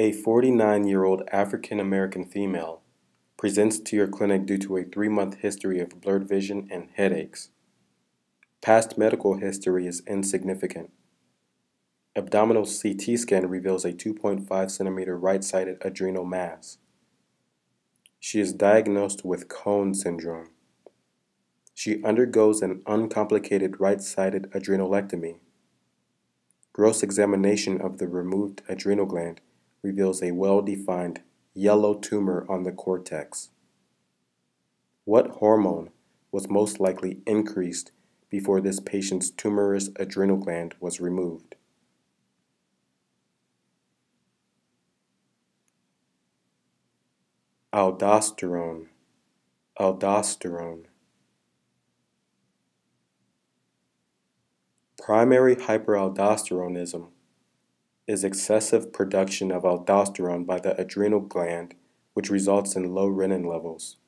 A 49 year old African American female presents to your clinic due to a three month history of blurred vision and headaches. Past medical history is insignificant. Abdominal CT scan reveals a 2.5 centimeter right sided adrenal mass. She is diagnosed with Conn syndrome. She undergoes an uncomplicated right sided adrenalectomy. Gross examination of the removed adrenal gland reveals a well defined yellow tumor on the cortex. What hormone was most likely increased before this patient's tumorous adrenal gland was removed? Aldosterone. Aldosterone. Primary hyperaldosteronism is excessive production of aldosterone by the adrenal gland, which results in low renin levels.